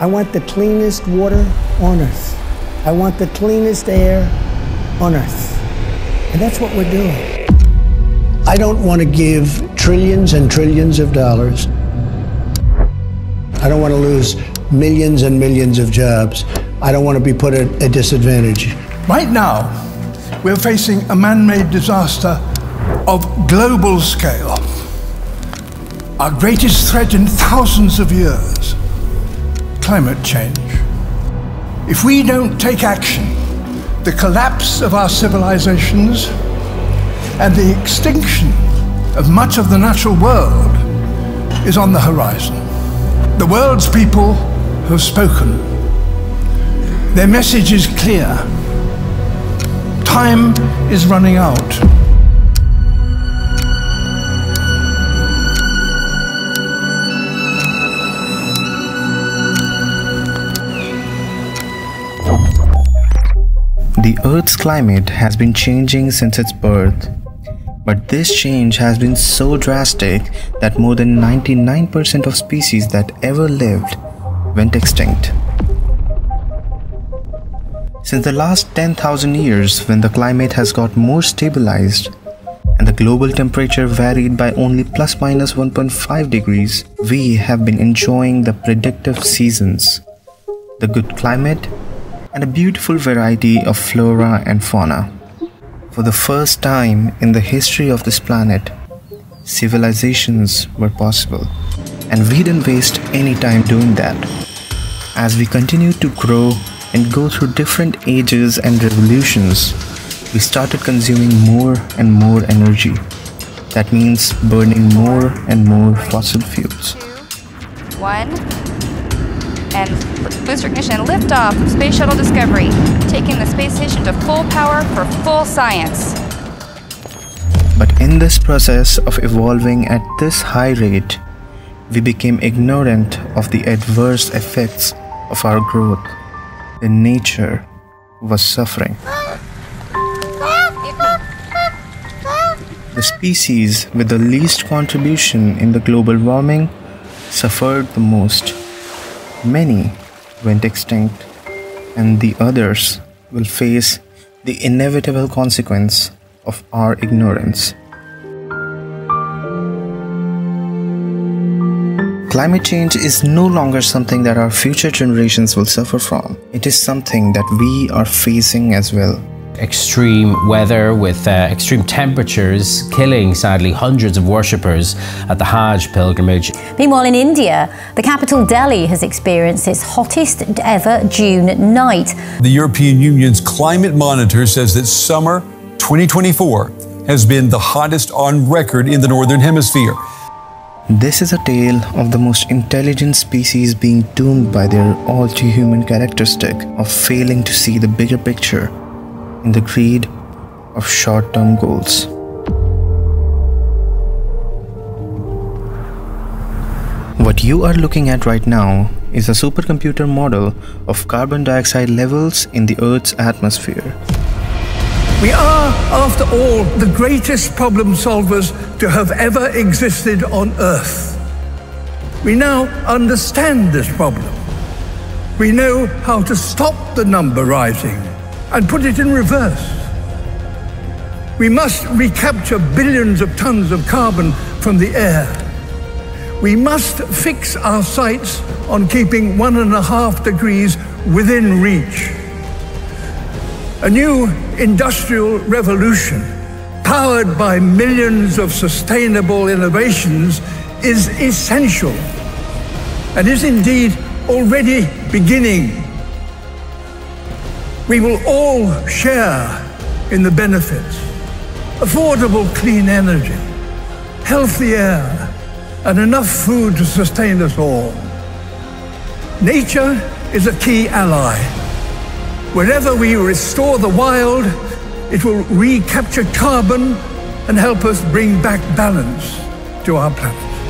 I want the cleanest water on earth. I want the cleanest air on earth. And that's what we're doing. I don't want to give trillions and trillions of dollars. I don't want to lose millions and millions of jobs. I don't want to be put at a disadvantage. Right now, we're facing a man made disaster of global scale. Our greatest threat in thousands of years climate change. If we don't take action, the collapse of our civilizations and the extinction of much of the natural world is on the horizon. The world's people have spoken. Their message is clear. Time is running out. The Earth's climate has been changing since its birth. But this change has been so drastic that more than 99% of species that ever lived went extinct. Since the last 10,000 years, when the climate has got more stabilized and the global temperature varied by only plus minus 1.5 degrees, we have been enjoying the predictive seasons, the good climate, and a beautiful variety of flora and fauna. For the first time in the history of this planet, civilizations were possible, and we didn't waste any time doing that. As we continued to grow and go through different ages and revolutions, we started consuming more and more energy. That means burning more and more fossil fuels. One, and booster ignition liftoff of Space Shuttle Discovery, taking the space station to full power for full science. But in this process of evolving at this high rate, we became ignorant of the adverse effects of our growth. The nature was suffering. The species with the least contribution in the global warming suffered the most. Many went extinct, and the others will face the inevitable consequence of our ignorance. Climate change is no longer something that our future generations will suffer from. It is something that we are facing as well extreme weather with uh, extreme temperatures killing sadly hundreds of worshippers at the Hajj pilgrimage. Meanwhile in India, the capital Delhi has experienced its hottest ever June night. The European Union's climate monitor says that summer 2024 has been the hottest on record in the northern hemisphere. This is a tale of the most intelligent species being doomed by their all too human characteristic of failing to see the bigger picture in the greed of short term goals. What you are looking at right now is a supercomputer model of carbon dioxide levels in the Earth's atmosphere. We are, after all, the greatest problem solvers to have ever existed on Earth. We now understand this problem. We know how to stop the number rising and put it in reverse. We must recapture billions of tons of carbon from the air. We must fix our sights on keeping one and a half degrees within reach. A new industrial revolution, powered by millions of sustainable innovations, is essential and is indeed already beginning we will all share in the benefits. Affordable clean energy, healthy air, and enough food to sustain us all. Nature is a key ally. Wherever we restore the wild, it will recapture carbon and help us bring back balance to our planet.